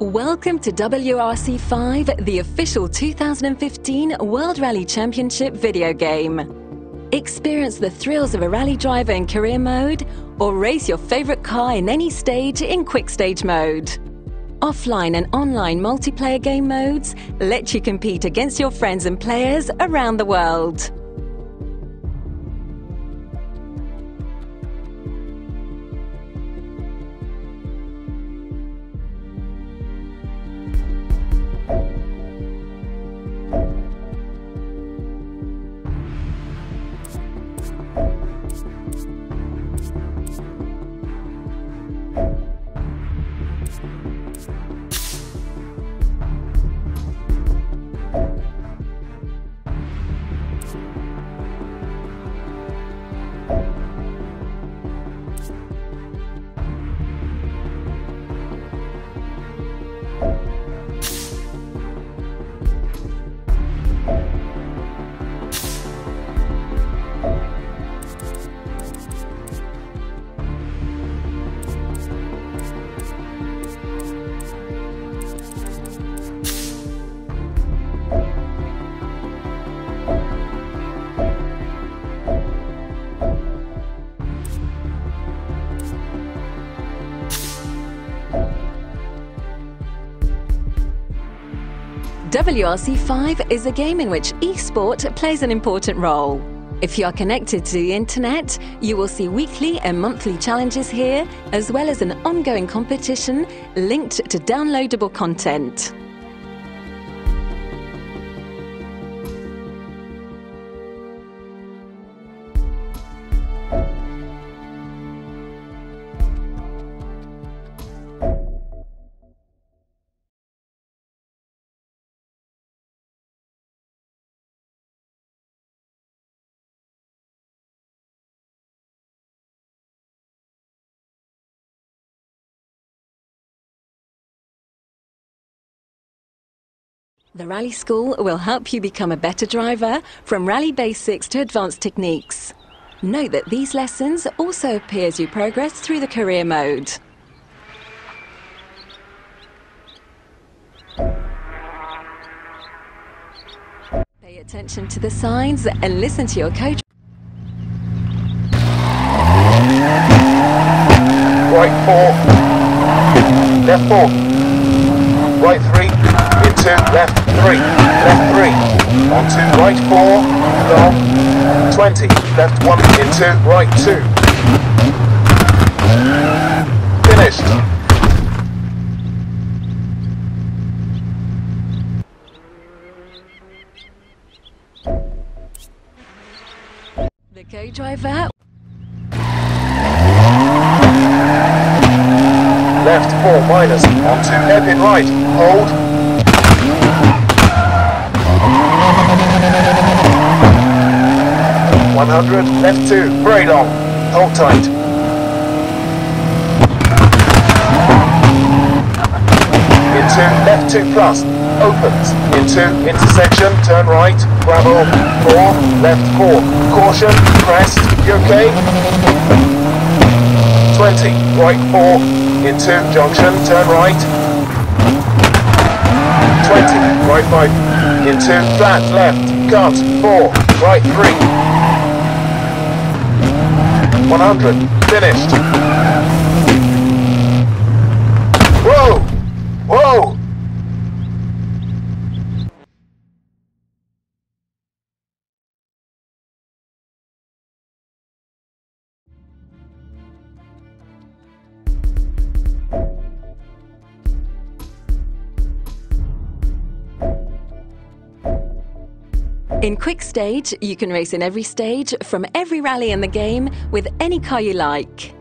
Welcome to WRC5, the official 2015 World Rally Championship video game. Experience the thrills of a rally driver in career mode or race your favorite car in any stage in quick stage mode. Offline and online multiplayer game modes let you compete against your friends and players around the world. WRC5 is a game in which esport plays an important role. If you are connected to the internet, you will see weekly and monthly challenges here, as well as an ongoing competition linked to downloadable content. The Rally School will help you become a better driver from rally basics to advanced techniques. Note that these lessons also appear as you progress through the career mode. Pay attention to the signs and listen to your coach. Right four, left four, right three, into left three, left three, on two, right four, long, 20, left one, into right two. Finished. The co-driver Left four, minus, on two, hairpin right, hold. One hundred, left two, braid on, hold tight. Into left two plus, opens, into intersection, turn right, gravel, four, left four, caution, crest, you okay? 20, right 4, into junction, turn right. 20, right 5, into flat left, cut, 4, right 3. 100, finished. In Quick Stage, you can race in every stage from every rally in the game with any car you like.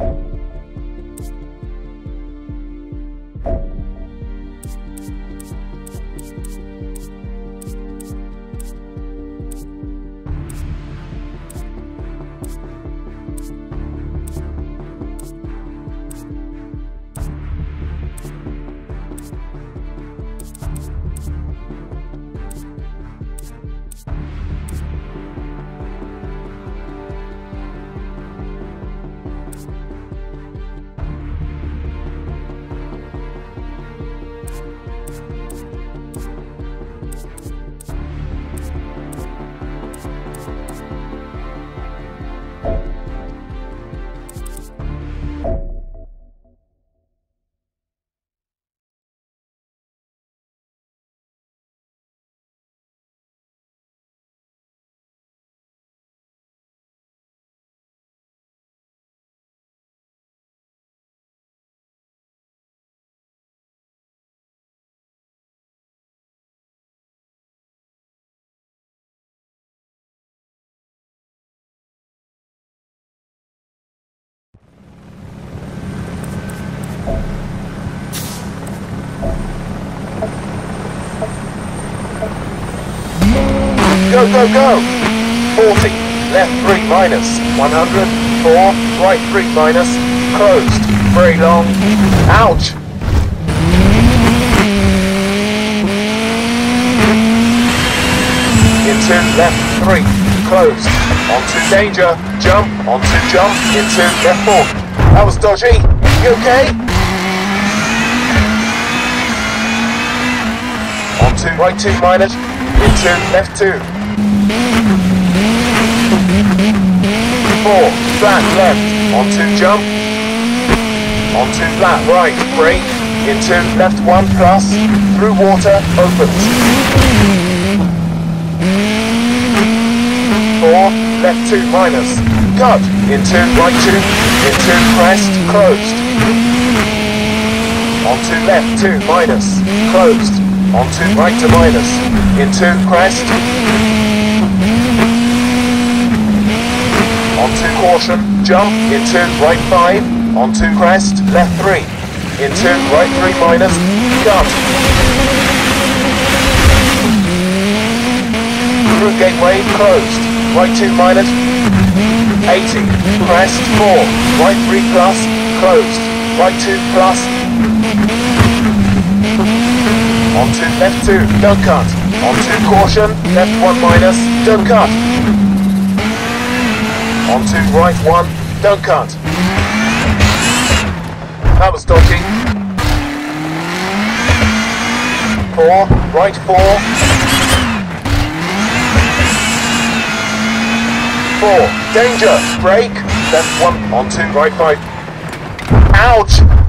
you Go, go, go! 40, left 3 minus, 100, 4, right 3 minus, closed, very long, ouch! Into left 3, closed, onto danger, jump, onto jump, into left 4. That was dodgy, you okay? Onto right 2 minus, into left 2. 4, flat left, onto jump, onto flat right, brake, into left 1 plus, through water, opens. 4, left 2 minus, cut, into right 2, into crest, closed. Onto left 2 minus, closed. Onto right two minus, into crest. Onto caution, jump, in into right 5, on two crest, left 3. in Into right 3 minus, cut. Through gateway, closed. Right 2 minus, 80, crest 4, right 3 plus, closed, right 2 plus, onto left 2, don't cut, on two caution, left 1 minus, don't cut, onto right 1, don't cut. That was dodgy. 4, right 4, four. Danger. Brake. Left one. On two. Right five. Ouch.